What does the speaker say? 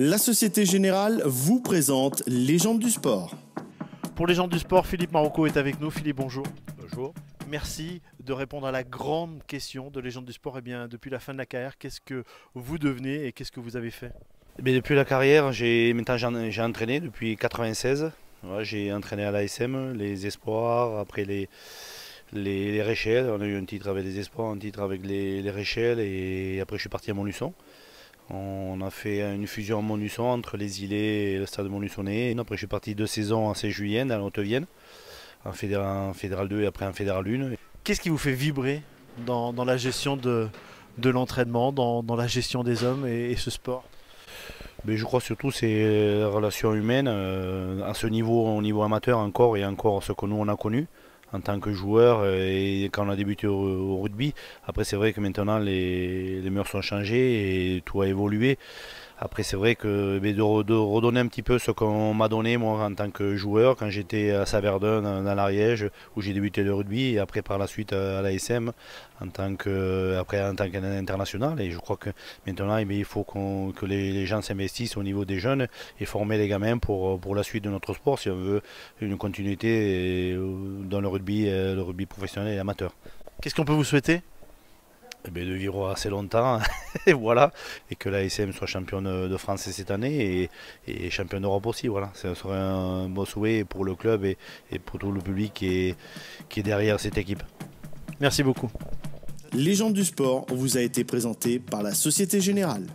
La Société Générale vous présente Légende du sport. Pour Légende du sport, Philippe Marocco est avec nous. Philippe, bonjour. Bonjour. Merci de répondre à la grande question de Légende du sport. Eh bien, depuis la fin de la carrière, qu'est-ce que vous devenez et qu'est-ce que vous avez fait? Eh depuis la carrière, j'ai entraîné depuis 96. Voilà, j'ai entraîné à l'ASM, les espoirs, après les, les, les Réchelles. On a eu un titre avec les espoirs, un titre avec les, les Réchelles et après je suis parti à Montluçon. On a fait une fusion à Montluçon entre les îlets et le stade de Montluçonnet. Après je suis parti deux saisons en C-Julienne, à Haute-Vienne, en fédéral, en fédéral 2 et après en fédéral 1. Qu'est-ce qui vous fait vibrer dans, dans la gestion de, de l'entraînement, dans, dans la gestion des hommes et, et ce sport? Mais je crois surtout c'est la relation humaine euh, à ce niveau, au niveau amateur encore et encore ce que nous on a connu en tant que joueur euh, et quand on a débuté au, rugby. Après c'est vrai que maintenant les, les mœurs sont changées et tout a évolué. Après c'est vrai que de, redonner un petit peu ce qu'on m'a donné moi en tant que joueur quand j'étais à Saverdun dans, l'Ariège où j'ai débuté le rugby et après par la suite à l'ASM en tant que après en tant qu'international et je crois que maintenant eh il faut que les, les gens s'investissent au niveau des jeunes et former les gamins pour, pour la suite de notre sport si on veut une continuité euh, dans le rugby, euh, le rugby professionnel et amateur. Qu'est-ce qu'on peut vous souhaiter? Eh bien, de vivre assez longtemps et voilà et que la SM soit championne de France cette année et, et championne d'Europe aussi voilà ce serait un beau souhait pour le club et, et pour tout le public qui est, qui est derrière cette équipe. Merci beaucoup. Légende du sport vous a été présenté par la Société Générale.